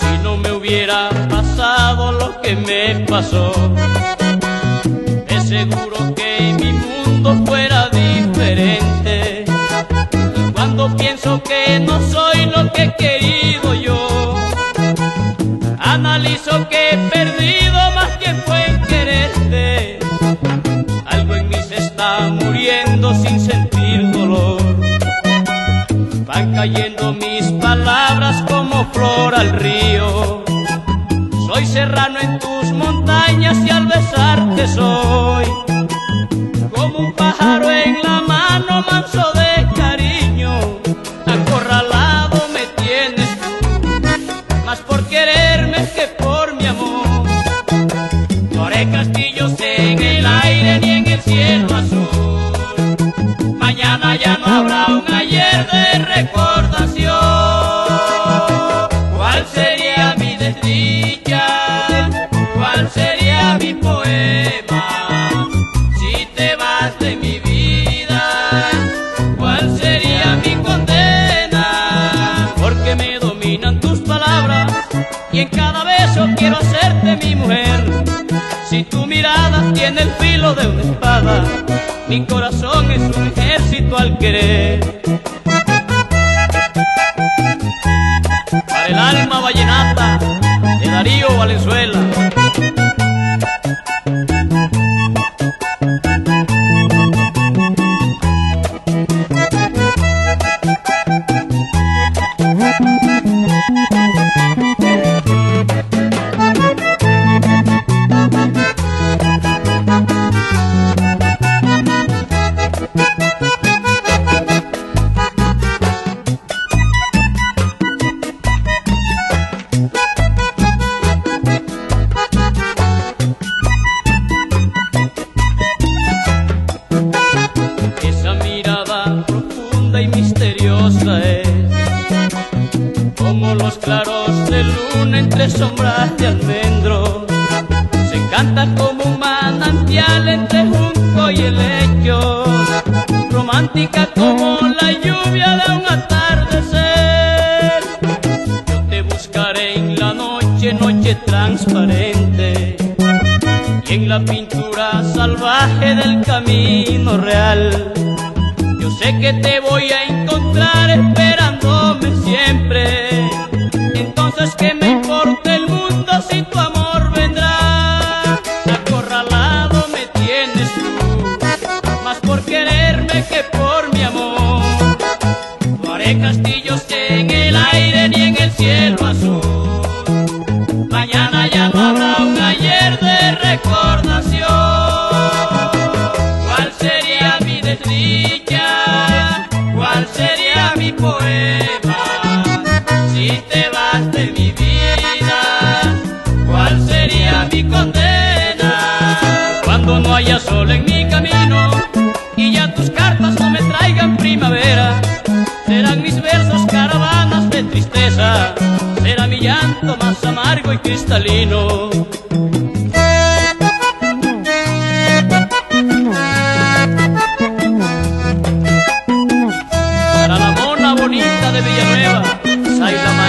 Si no me hubiera pasado lo que me pasó, es seguro que mundo fuera diferente. Y cuando pienso que no soy lo que he querido yo, analizo que he perdido más tiempo en quererte. Algo en mí se está muriendo sin sentir dolor. Van cayendo mis palabras como flor al río. Soy serrano en tus montañas y al besarte soy Mañana ya no habrá un ayer de recordación. ¿Cuál sería mi desdicha? ¿Cuál sería mi poema? Si te vas de mi vida, ¿cuál sería mi condena? Porque me dominan tus palabras y en cada beso quiero hacerte mi mujer. Si tu mirada tiene el filo de una espada, mi corazón es un ejército al querer. Para el alma vallenata de Darío Valenzuela. Entre sombras de almendro. Se canta como un manantial entre junco y helecho, romántica como la lluvia de un atardecer. Yo te buscaré en la noche, noche transparente y en la pintura salvaje del camino real. Yo sé que te voy a encontrar esperándome Castillos en el aire ni en el cielo azul. Mañana ya no habrá un ayer de recordación. ¿Cuál sería mi desdicha? ¿Cuál sería mi poema? Si te vas de mi vida, ¿cuál sería mi condena? Llanto más amargo y cristalino. Para la mona bonita de Villanueva, Saila